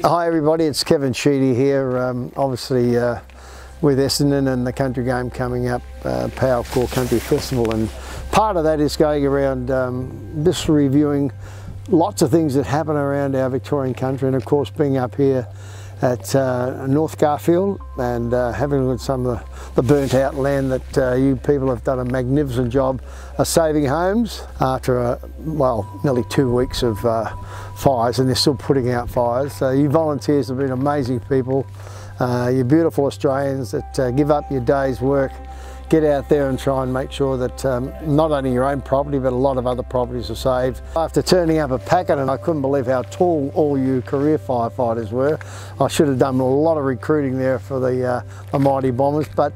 Hi everybody, it's Kevin Sheedy here, um, obviously uh, with Essendon and the country game coming up, uh, Powercor Country Festival. And part of that is going around um, just reviewing lots of things that happen around our Victorian country. And of course being up here at uh, North Garfield and uh, having a look at some of the, the burnt out land that uh, you people have done a magnificent job of saving homes after, a, well, nearly two weeks of uh, fires and they're still putting out fires. So you volunteers have been amazing people. Uh, you beautiful Australians that uh, give up your day's work get out there and try and make sure that um, not only your own property but a lot of other properties are saved. After turning up a packet and I couldn't believe how tall all you career firefighters were, I should have done a lot of recruiting there for the, uh, the Mighty Bombers but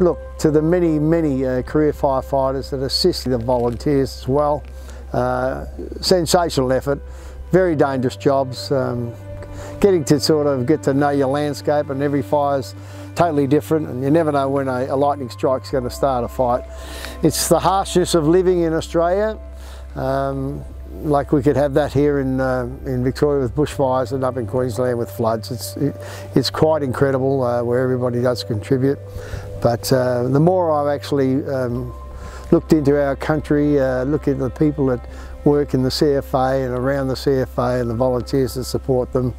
look to the many many uh, career firefighters that assist the volunteers as well. Uh, sensational effort, very dangerous jobs. Um, getting to sort of get to know your landscape and every fire's totally different and you never know when a, a lightning strike's going to start a fight. It's the harshness of living in Australia. Um, like we could have that here in uh, in Victoria with bushfires and up in Queensland with floods. It's it, it's quite incredible uh, where everybody does contribute. But uh, the more I've actually um, looked into our country, uh, look at the people that work in the CFA and around the CFA and the volunteers that support them.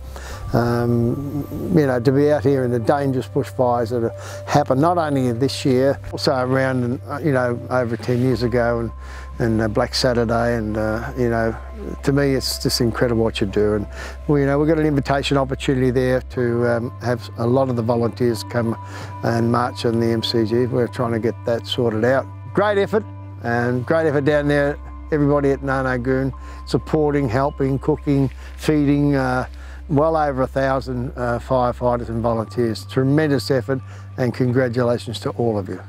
Um, you know, to be out here in the dangerous bushfires that have happened not only this year, also around, you know, over 10 years ago and, and uh, Black Saturday and, uh, you know, to me it's just incredible what you do. And, well, you know, we've got an invitation opportunity there to um, have a lot of the volunteers come and march on the MCG. We're trying to get that sorted out. Great effort and great effort down there everybody at Nar supporting, helping, cooking, feeding, uh, well over a thousand uh, firefighters and volunteers. Tremendous effort and congratulations to all of you.